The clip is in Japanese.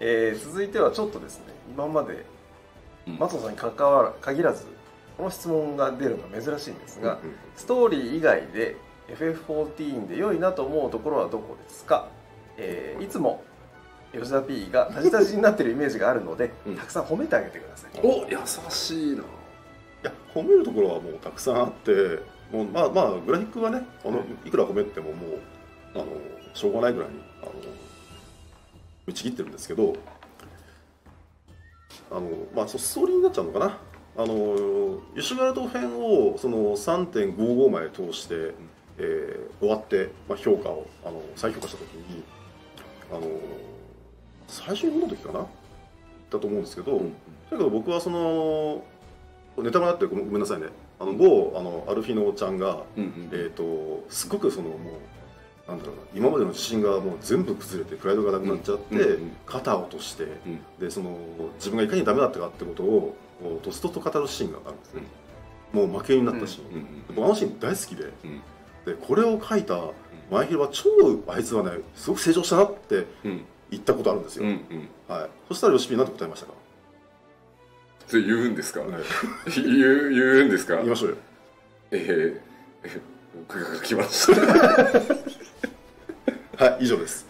えー続いてはちょっとですね今までうん。松野さんに関わら限らずこの質問が出るのは珍しいんですが、うんストーリー以外で FF14 で良いなと思うところはどこですか、えーいつも吉田 P がタジタジになってるイメージがあるので、うん。たくさん褒めてあげてください。お優しいな。いや褒めるところはもうたくさんあってもうまあまあグラフィックはねあのいくら褒めてももうあのしょうがないぐらいにあの打ち切ってるんですけどあのまあそうストーリーになっちゃうのかな。あのユシュガルト編をその3.55まで通して、えー終わって、まあ、評価をあの再評価した時にあの最初に見た時かな。だと思うんですけど、うんだけど僕はそのネタバレあってごめんなさいね。あの某あのアルフィノちゃんが、うんうんえー、とすごくそのもうなんだろうな今までの自信がもう全部崩れてプライドがなくなっちゃって、うんうんうん。肩を落として、ん。でその自分がいかにダメだったかってことをこうとすとと語るシーンがあるんですね、もう負けになったシーン、うんうん僕あのシーン大好きで。うん。でこれを書いた前広は超あいつはねすごく成長したなってうん。言ったことあるんですよ、うんうん。はい、そしたら吉ピー何て答えましたか、それ言うんですか？はい。言う言うんですか？言いましょうよ。えー、え僕が書きましたはい以上です。